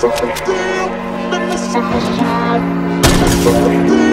Let me see the. Let me see the deal. Let me see.